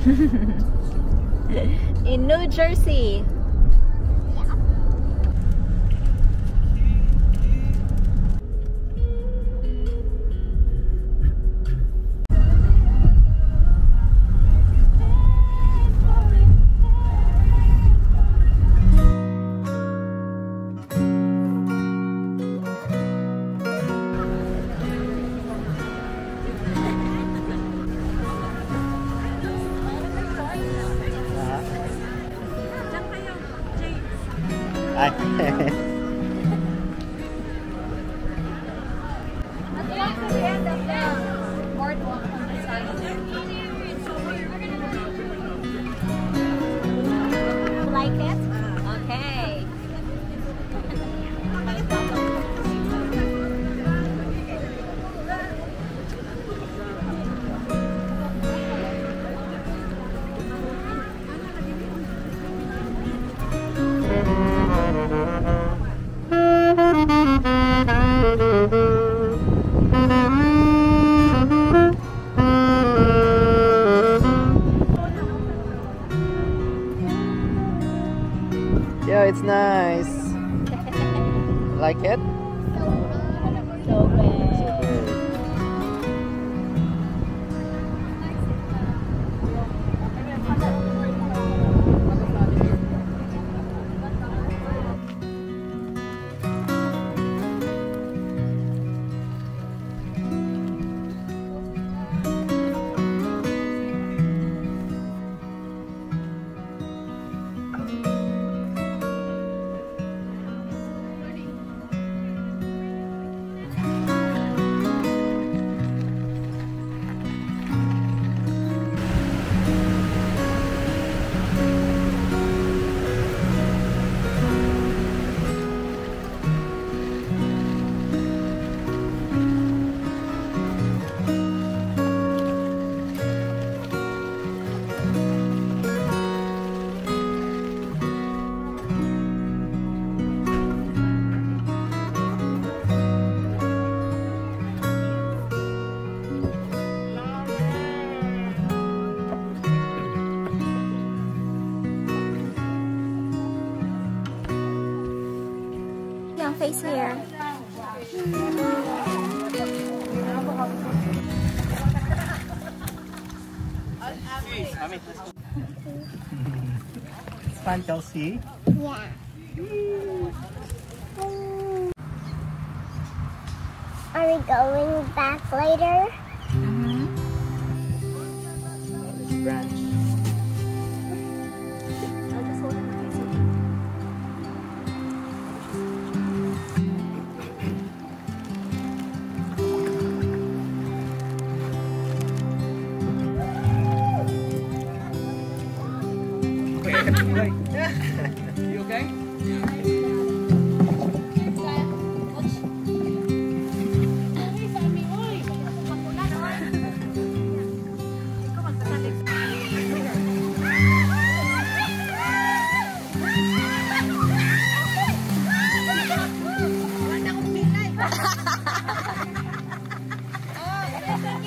In New Jersey. Ay. Like Like it? Face here. It's fun, Chelsea. Yeah. Are we going back later? Mm-hmm. This branch. Wow.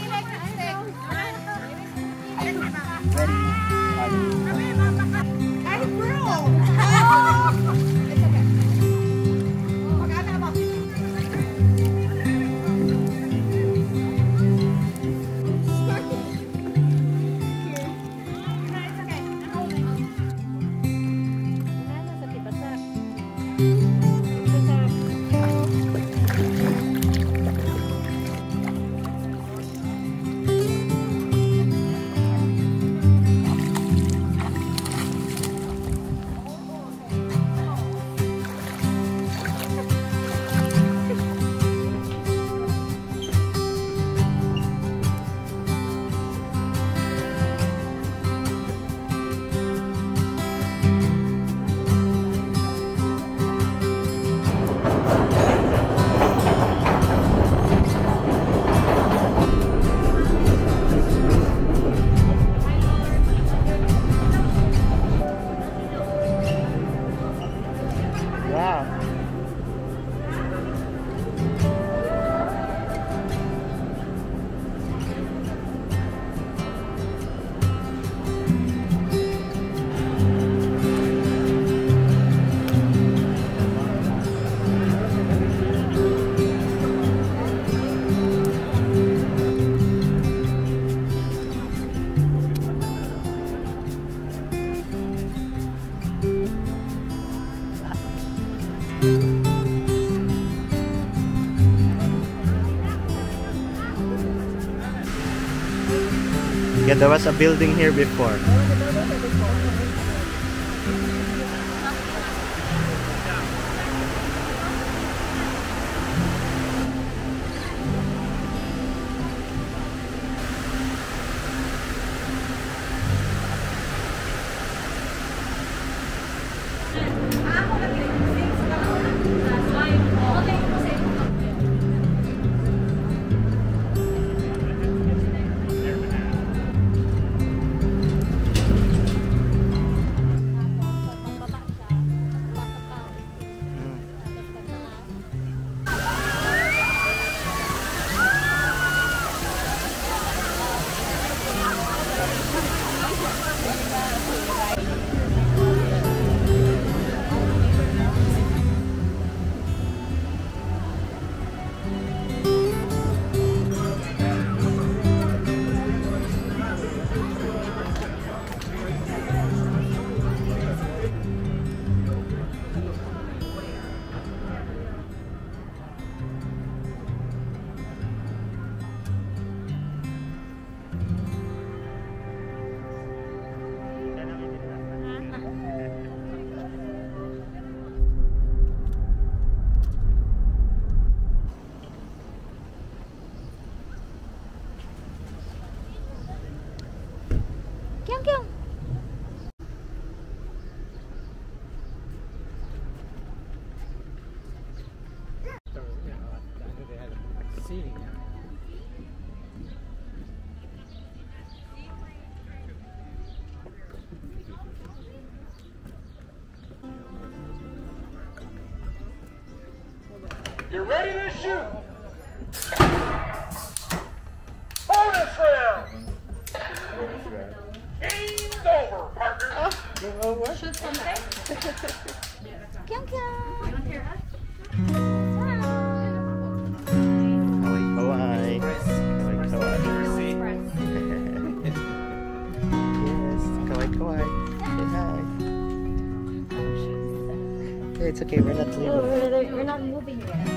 Yeah, there was a building here before. You ready to shoot? Bonus round! Game's over, partners! Kyung Kyung. Kawai kawai. Kawai kawai. yes, kawai kawai. Say hi. Hey, it's okay, we're not leaving. We're, we're not moving yet.